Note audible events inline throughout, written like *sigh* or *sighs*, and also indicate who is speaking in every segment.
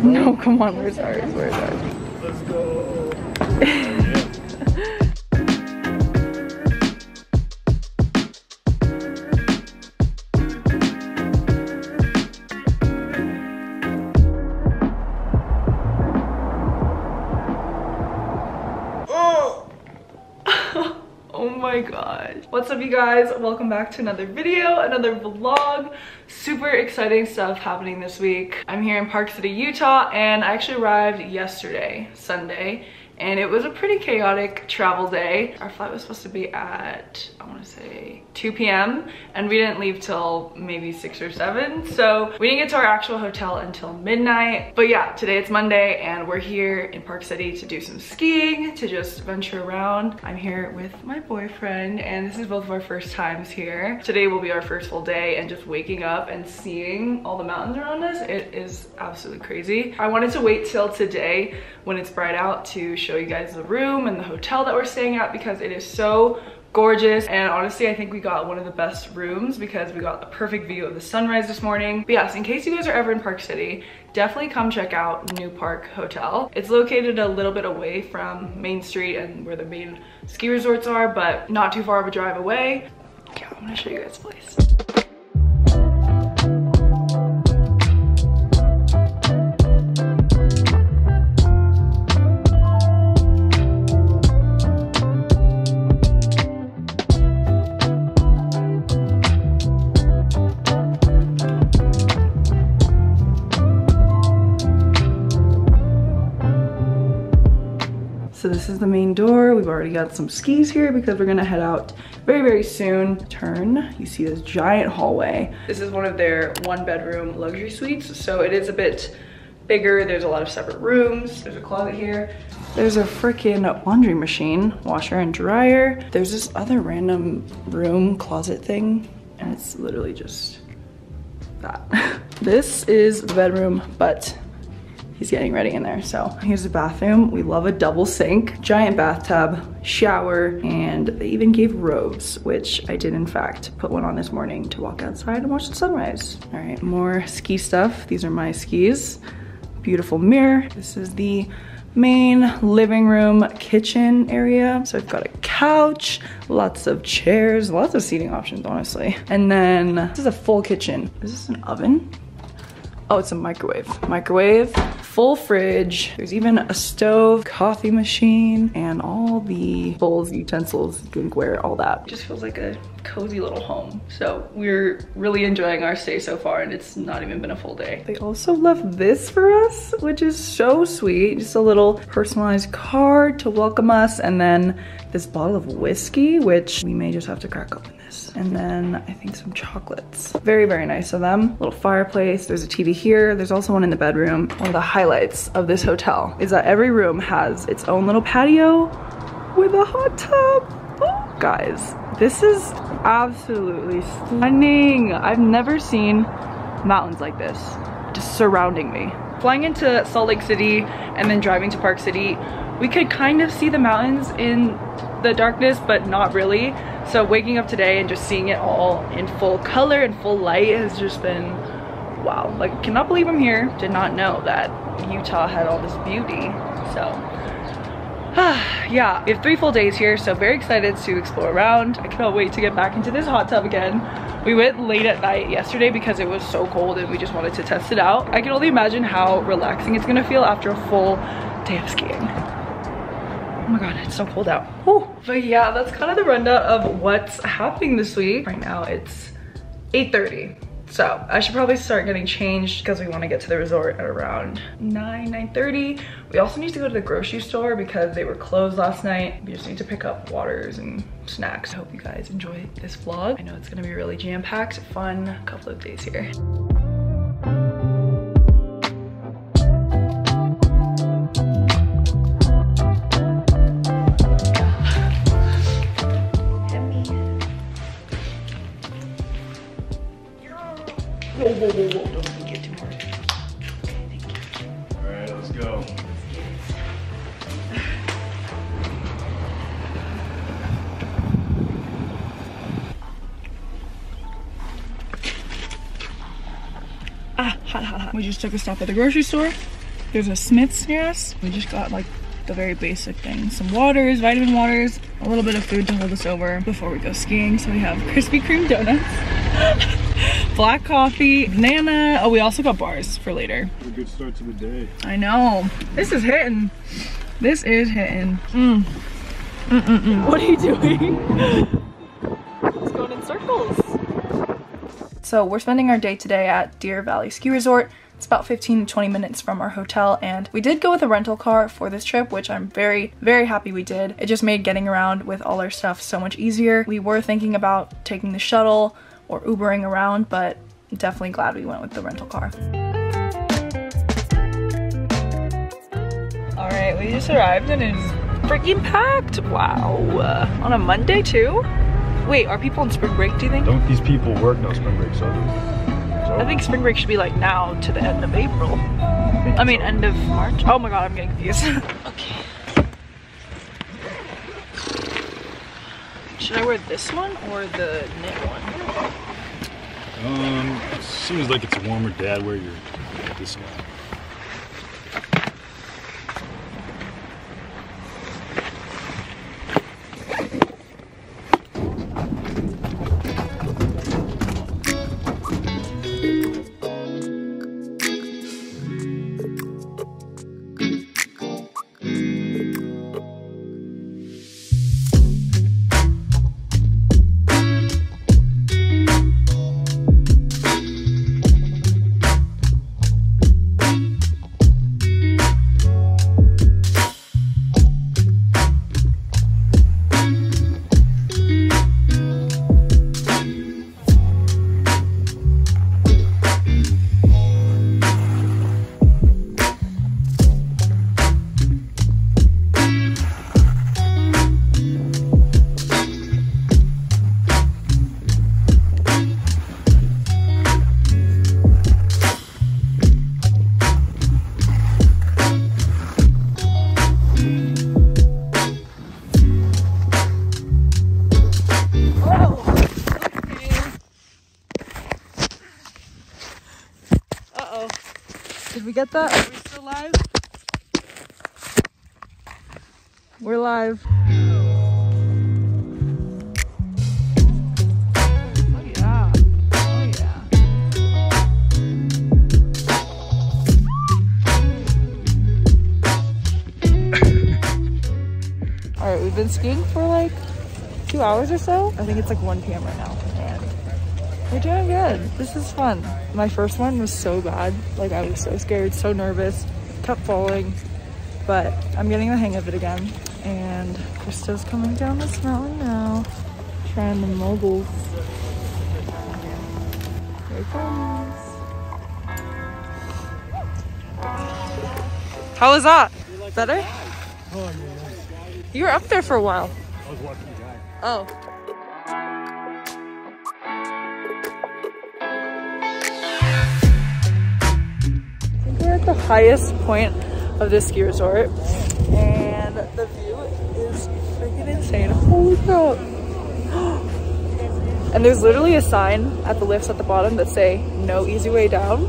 Speaker 1: No, come on, where's ours? Where's ours?
Speaker 2: Let's go. *laughs*
Speaker 1: you guys? Welcome back to another video, another vlog. Super exciting stuff happening this week. I'm here in Park City, Utah, and I actually arrived yesterday, Sunday, and it was a pretty chaotic travel day. Our flight was supposed to be at, I wanna say 2 p.m. and we didn't leave till maybe six or seven. So we didn't get to our actual hotel until midnight. But yeah, today it's Monday and we're here in Park City to do some skiing, to just venture around. I'm here with my boyfriend and this is both of our first times here. Today will be our first full day and just waking up and seeing all the mountains around us. It is absolutely crazy. I wanted to wait till today when it's bright out to show you guys the room and the hotel that we're staying at because it is so gorgeous. And honestly I think we got one of the best rooms because we got the perfect view of the sunrise this morning. But yes in case you guys are ever in Park City definitely come check out Newpark Hotel. It's located a little bit away from Main Street and where the main ski resorts are but not too far of a drive away. Yeah I'm gonna show you guys the place the main door. We've already got some skis here because we're gonna head out very, very soon. Turn, you see this giant hallway. This is one of their one bedroom luxury suites. So it is a bit bigger. There's a lot of separate rooms. There's a closet here. There's a freaking laundry machine, washer and dryer. There's this other random room closet thing and it's literally just that. *laughs* this is the bedroom, but he's getting ready in there. So here's the bathroom. We love a double sink, giant bathtub, shower, and they even gave robes, which I did in fact put one on this morning to walk outside and watch the sunrise. All right, more ski stuff. These are my skis. Beautiful mirror. This is the main living room kitchen area. So I've got a couch, lots of chairs, lots of seating options, honestly. And then this is a full kitchen. Is this an oven? Oh, it's a microwave. Microwave, full fridge. There's even a stove, coffee machine, and all the bowls, utensils, drinkware, all that. It just feels like a cozy little home. So we're really enjoying our stay so far and it's not even been a full day. They also left this for us, which is so sweet. Just a little personalized card to welcome us and then this bottle of whiskey, which we may just have to crack open. And then I think some chocolates. Very, very nice of them. Little fireplace, there's a TV here. There's also one in the bedroom. One of the highlights of this hotel is that every room has its own little patio with a hot tub. Oh, guys, this is absolutely stunning. I've never seen mountains like this just surrounding me. Flying into Salt Lake City and then driving to Park City, we could kind of see the mountains in the darkness, but not really. So waking up today and just seeing it all in full color and full light has just been wow. Like, cannot believe I'm here. Did not know that Utah had all this beauty. So *sighs* yeah, we have three full days here, so very excited to explore around. I cannot wait to get back into this hot tub again. We went late at night yesterday because it was so cold and we just wanted to test it out. I can only imagine how relaxing it's gonna feel after a full day of skiing. Oh my god, it's so cold out. Whew. But yeah, that's kind of the rundown of what's happening this week. Right now it's 8.30. So I should probably start getting changed because we want to get to the resort at around 9, 9.30. We also need to go to the grocery store because they were closed last night. We just need to pick up waters and snacks. I hope you guys enjoy this vlog. I know it's gonna be really jam-packed, fun couple of days here.
Speaker 2: Go.
Speaker 1: Ah, hot, hot, hot. We just took a stop at the grocery store. There's a Smith's near us. We just got like the very basic things. Some waters, vitamin waters, a little bit of food to hold us over before we go skiing. So we have Krispy Kreme donuts, *laughs* black coffee, banana. Oh, we also got bars for later.
Speaker 2: Good start to the day.
Speaker 1: I know. This is hitting. This is hitting. Mm. Mm -mm -mm. What are you doing? *laughs* going in circles. So we're spending our day today at Deer Valley Ski Resort. It's about 15 to 20 minutes from our hotel and we did go with a rental car for this trip, which I'm very, very happy we did. It just made getting around with all our stuff so much easier. We were thinking about taking the shuttle or Ubering around, but definitely glad we went with the rental car. All right, we just arrived and it's freaking packed. Wow. Uh, on a Monday too? Wait, are people on spring break, do you think?
Speaker 2: Don't these people work no spring break, so
Speaker 1: I think spring break should be like now to the end of April. I mean, end of March. Oh my god, I'm getting confused. *laughs* okay. Should I wear this one or the knit one?
Speaker 2: Um, seems like it's warmer. Dad, wear your this one.
Speaker 1: Skiing for like two hours or so. I think it's like 1 p.m. right now. And we're doing good. This is fun. My first one was so bad. Like I was so scared, so nervous, kept falling. But I'm getting the hang of it again. And Krista's coming down this mountain now. Trying the moguls. Here it comes. How was that? Better? Oh, You were up there for a while.
Speaker 2: I was watching the guy.
Speaker 1: Oh. I think we're at the highest point of this ski resort and the view is freaking insane. Holy crap. *gasps* And there's literally a sign at the lifts at the bottom that say no easy way down.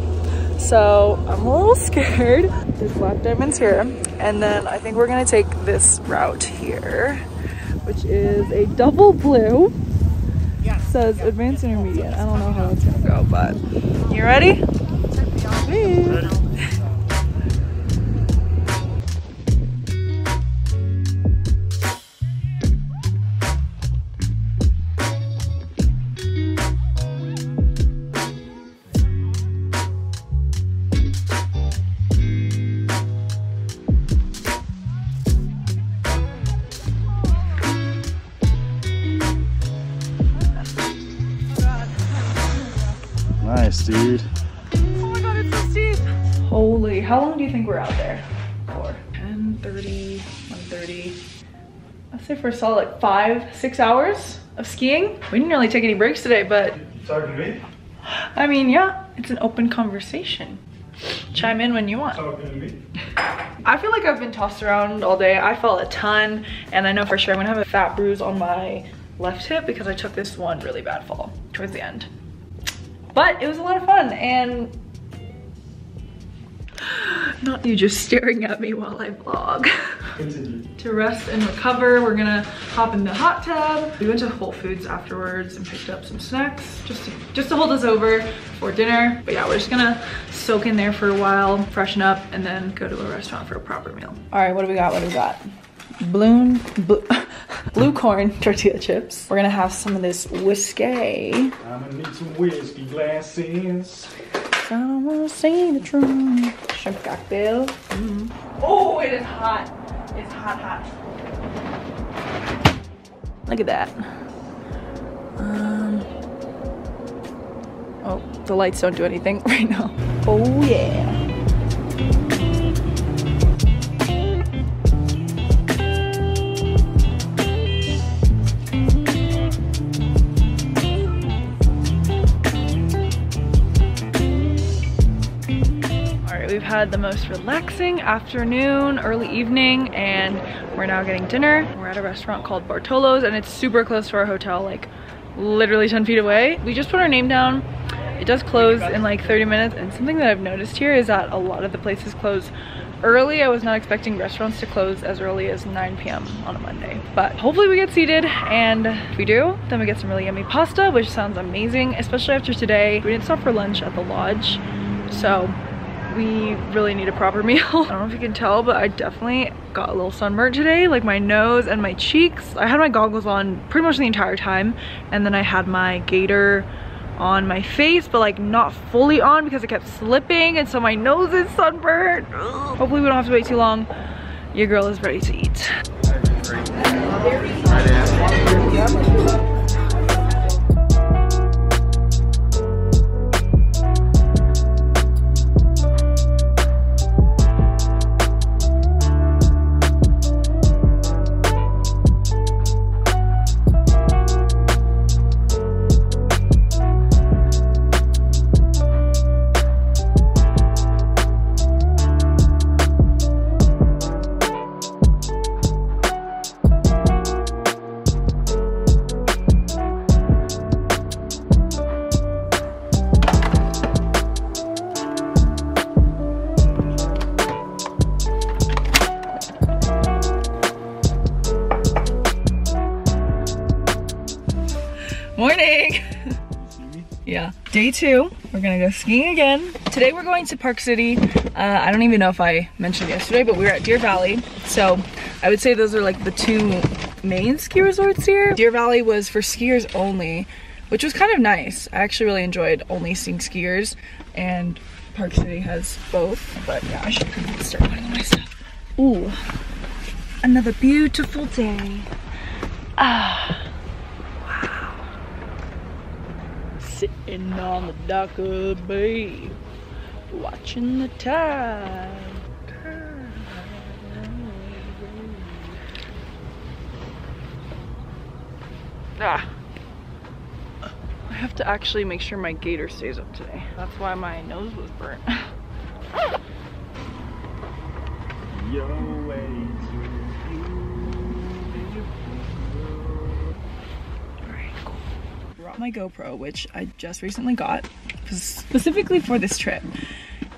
Speaker 1: So I'm a little *laughs* scared. Black diamonds here. And then I think we're gonna take this route here, which is a double blue. Says advanced intermediate. I don't know how it's gonna go, but you ready?
Speaker 2: Ready?
Speaker 1: Say for a solid five, six hours of skiing. We didn't really take any breaks today, but
Speaker 2: Talking to me?
Speaker 1: I mean, yeah, it's an open conversation. Chime in when you want.
Speaker 2: Talking to me?
Speaker 1: I feel like I've been tossed around all day. I fell a ton, and I know for sure I'm gonna have a fat bruise on my left hip because I took this one really bad fall towards the end. But it was a lot of fun, and Not you just staring at me while I vlog. *laughs* to rest and recover, we're gonna hop in the hot tub. We went to Whole Foods afterwards and picked up some snacks just to, just to hold us over for dinner. But yeah, we're just gonna soak in there for a while, freshen up, and then go to a restaurant for a proper meal. All right, what do we got? What do we got? Blue, blue, *laughs* blue corn tortilla chips. We're gonna have some of this whiskey.
Speaker 2: I'm gonna need some whiskey glasses.
Speaker 1: I don't wanna see the truth. Shrimp cocktail. Mm. Oh, it is hot. It's hot, hot. Look at that. Um, oh, the lights don't do anything *laughs* right now. Oh yeah. Had the most relaxing afternoon, early evening, and we're now getting dinner. We're at a restaurant called Bartolo's and it's super close to our hotel, like literally 10 feet away. We just put our name down. It does close in like 30 minutes and something that I've noticed here is that a lot of the places close early. I was not expecting restaurants to close as early as 9 p.m. on a Monday. But hopefully we get seated and if we do, then we get some really yummy pasta, which sounds amazing, especially after today. We didn't stop for lunch at the lodge. So we really need a proper *laughs* meal. I don't know if you can tell, but I definitely got a little sunburnt today, like my nose and my cheeks. I had my goggles on pretty much the entire time, and then I had my gator on my face, but like not fully on because it kept slipping, and so my nose is sunburned. Ugh. Hopefully we don't have to wait too long. Your girl is ready to eat. Morning. yeah, day two. We're gonna go skiing again. Today we're going to Park City. Uh, I don't even know if I mentioned yesterday, but we were at Deer Valley. So I would say those are like the two main ski resorts here. Deer Valley was for skiers only, which was kind of nice. I actually really enjoyed only seeing skiers and Park City has both, but yeah, I should start putting on my stuff. Ooh, another beautiful day. Ah. Sitting on the dock of the bay, watching the tide. Ah. I have to actually make sure my gator stays up today. That's why my nose was burnt. *laughs* Yo, my GoPro, which I just recently got specifically for this trip.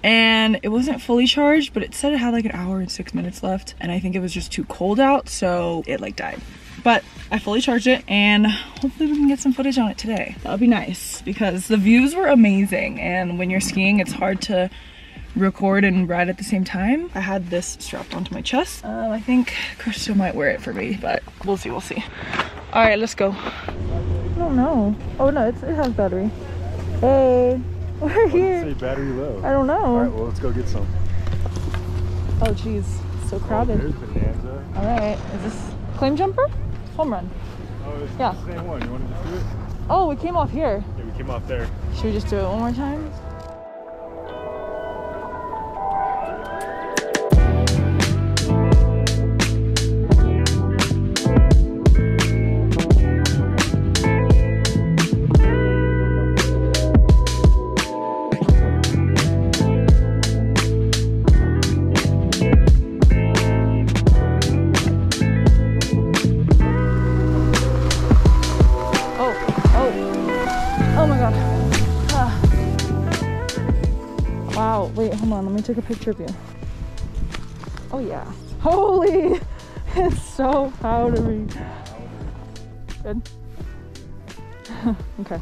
Speaker 1: And it wasn't fully charged, but it said it had like an hour and six minutes left. And I think it was just too cold out, so it like died. But I fully charged it and hopefully we can get some footage on it today. That would be nice because the views were amazing. And when you're skiing, it's hard to record and ride at the same time. I had this strapped onto my chest. Um, I think Crystal might wear it for me, but we'll see, we'll see. All right, let's go. Don't know. Oh no, it has battery. Hey, *laughs* we're here.
Speaker 2: Say battery low.
Speaker 1: I don't know.
Speaker 2: All right, well let's go get some.
Speaker 1: Oh geez, so oh, crowded.
Speaker 2: Oh, there's Bonanza.
Speaker 1: All right, is this claim jumper? Home run.
Speaker 2: Oh, it's
Speaker 1: yeah.
Speaker 2: the same one. You want to just do it?
Speaker 1: Oh, we came off here.
Speaker 2: Yeah, we came off there.
Speaker 1: Should we just do it one more time? on, let me take a picture of you. Oh yeah. Holy! *laughs* It's so powdery. Good? *laughs* okay.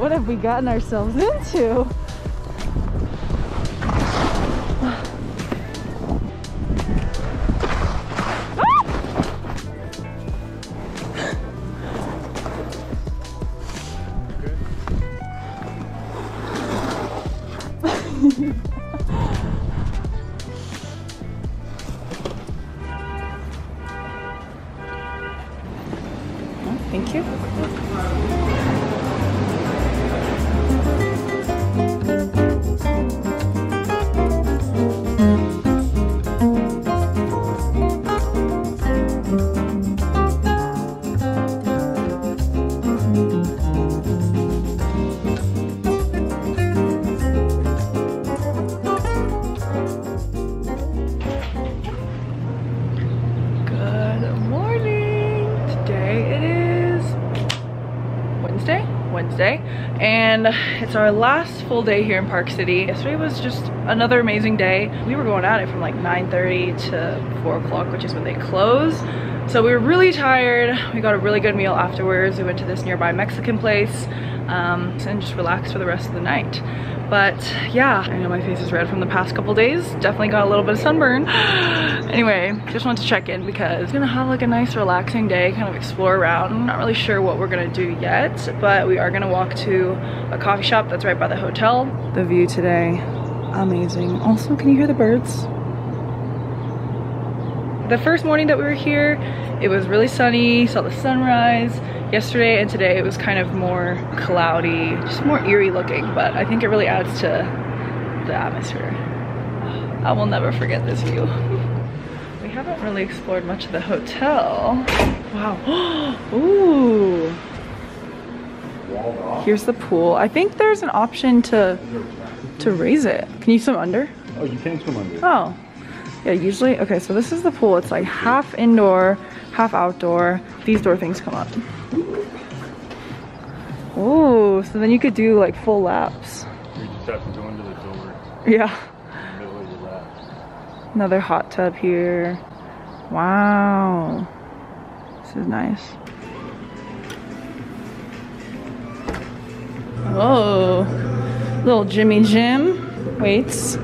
Speaker 1: What have we gotten ourselves into? It's our last full day here in Park City. Yesterday was just another amazing day. We were going at it from like 9:30 to 4 o'clock, which is when they close. So we were really tired. We got a really good meal afterwards. We went to this nearby Mexican place um, and just relax for the rest of the night. But yeah, I know my face is red from the past couple days. Definitely got a little bit of sunburn. *gasps* anyway, just wanted to check in because we're gonna have like a nice relaxing day, kind of explore around. I'm not really sure what we're gonna do yet, but we are gonna walk to a coffee shop that's right by the hotel. The view today, amazing. Also, can you hear the birds? The first morning that we were here, it was really sunny, saw the sunrise. Yesterday and today it was kind of more cloudy, just more eerie looking, but I think it really adds to the atmosphere. I will never forget this view. We haven't really explored much of the hotel. Wow. *gasps* Ooh. Here's the pool. I think there's an option to to raise it. Can you swim under?
Speaker 2: Oh, you can swim under.
Speaker 1: Oh. Yeah, usually, okay, so this is the pool. It's like half indoor, half outdoor. These door things come up. Oh, so then you could do like full laps.
Speaker 2: You just have to go into the door
Speaker 1: Yeah.
Speaker 2: the middle of your lap.
Speaker 1: Another hot tub here. Wow. This is nice. Whoa. Little Jimmy Jim. Weights.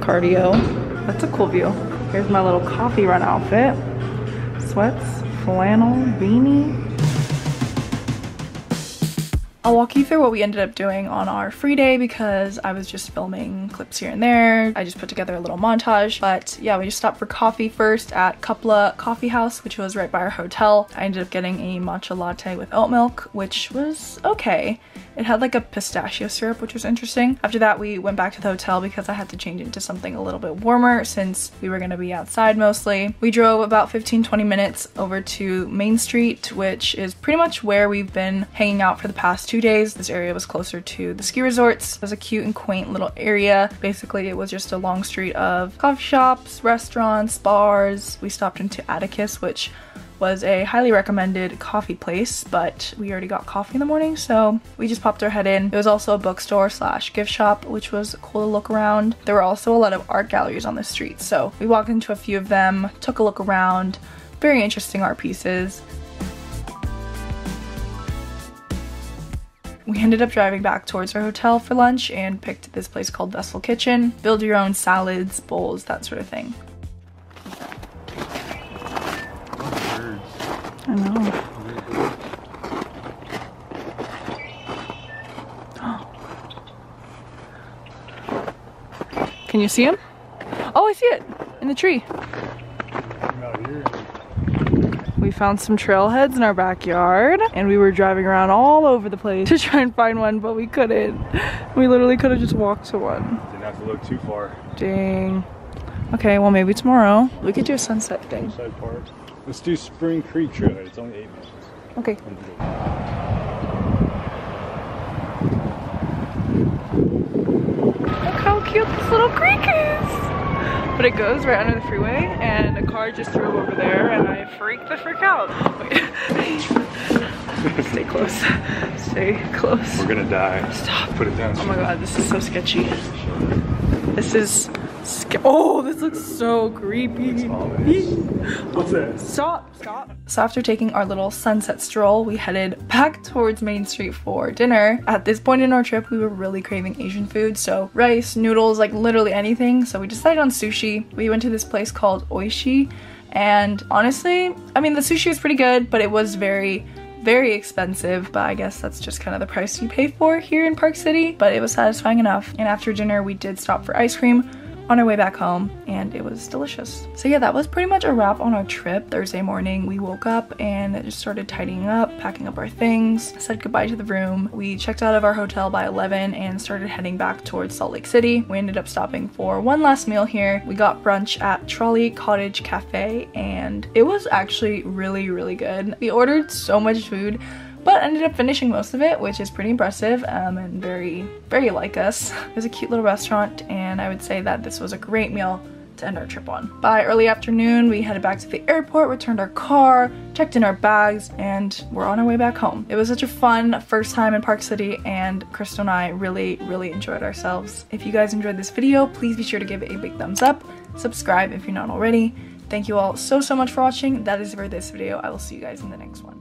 Speaker 1: Cardio. That's a cool view. Here's my little coffee run outfit. Sweats, flannel, beanie. I'll walk you through what we ended up doing on our free day because I was just filming clips here and there. I just put together a little montage. But yeah, we just stopped for coffee first at Cupla Coffee House, which was right by our hotel. I ended up getting a matcha latte with oat milk, which was okay. It had like a pistachio syrup, which was interesting. After that, we went back to the hotel because I had to change into something a little bit warmer since we were gonna be outside mostly. We drove about 15-20 minutes over to Main Street, which is pretty much where we've been hanging out for the past two days. This area was closer to the ski resorts. It was a cute and quaint little area. Basically, it was just a long street of coffee shops, restaurants, bars. We stopped into Atticus, which was a highly recommended coffee place, but we already got coffee in the morning, so we just popped our head in. It was also a bookstore slash gift shop, which was cool to look around. There were also a lot of art galleries on the street, so we walked into a few of them, took a look around. Very interesting art pieces. We ended up driving back towards our hotel for lunch and picked this place called Vessel Kitchen. Build your own salads, bowls, that sort of thing. I know. *gasps* Can you see him? Oh, I see it in the tree. We found some trailheads in our backyard and we were driving around all over the place *laughs* to try and find one, but we couldn't. We literally could have just walked to one.
Speaker 2: Didn't have to look too far.
Speaker 1: Dang. Okay, well maybe tomorrow. We could do a sunset thing.
Speaker 2: Side park. Let's do Spring Creek Trailhead. It's only eight minutes.
Speaker 1: Okay. Look how cute this little creek is. But it goes right under the freeway and a car just drove over there and I freaked the freak out. *laughs* Stay close. Stay close.
Speaker 2: We're gonna die.
Speaker 1: Stop.
Speaker 2: Put it down.
Speaker 1: Oh my god, this is so sketchy. This is Oh, this looks so creepy.
Speaker 2: What's that?
Speaker 1: Stop, stop. So after taking our little sunset stroll, we headed back towards Main Street for dinner. At this point in our trip, we were really craving Asian food, so rice, noodles, like literally anything. So we decided on sushi. We went to this place called Oishi, and honestly, I mean, the sushi was pretty good, but it was very very expensive, but I guess that's just kind of the price you pay for here in Park City, but it was satisfying enough. And after dinner, we did stop for ice cream, on our way back home and it was delicious. So yeah, that was pretty much a wrap on our trip. Thursday morning, we woke up and just started tidying up, packing up our things, said goodbye to the room. We checked out of our hotel by 11 and started heading back towards Salt Lake City. We ended up stopping for one last meal here. We got brunch at Trolley Cottage Cafe and it was actually really, really good. We ordered so much food but ended up finishing most of it, which is pretty impressive um, and very, very like us. It was a cute little restaurant, and I would say that this was a great meal to end our trip on. By early afternoon, we headed back to the airport, returned our car, checked in our bags, and we're on our way back home. It was such a fun first time in Park City, and Crystal and I really, really enjoyed ourselves. If you guys enjoyed this video, please be sure to give it a big thumbs up, subscribe if you're not already. Thank you all so, so much for watching. That is for this video. I will see you guys in the next one.